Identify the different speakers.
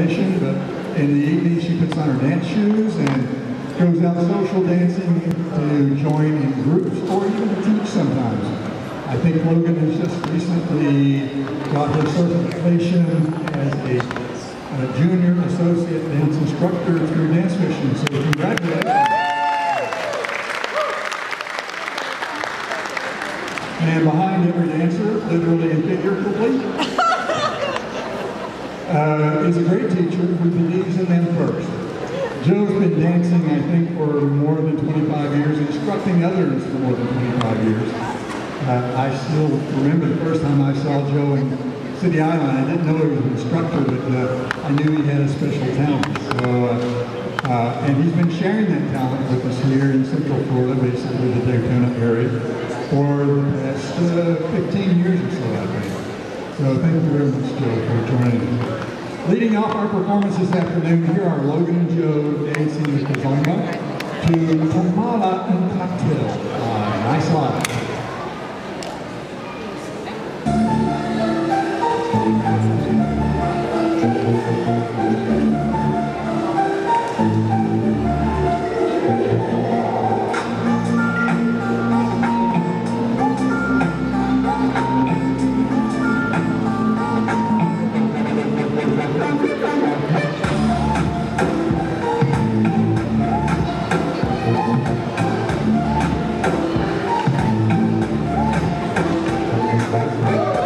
Speaker 1: but in the evening she puts on her dance shoes and goes out social dancing to join in groups or even to teach sometimes. I think Logan has just recently got her certification as a, a junior associate dance instructor through Dance Mission, so congratulations. And behind every dancer, literally and figuratively, uh, is a great teacher who believes in them first. Joe's been dancing, I think, for more than 25 years, instructing others for more than 25 years. Uh, I still remember the first time I saw Joe in City Island. I didn't know he was an instructor, but uh, I knew he had a special talent. So, uh, uh, and he's been sharing that talent with us here in Central Florida, basically the Daytona area, for the past uh, 15 years or so, I think. So thank you very much, Joe, for joining us. Leading off our performance this afternoon, here are Logan and Joe dancing the kizomba to Kamala and Cocktail. Deus.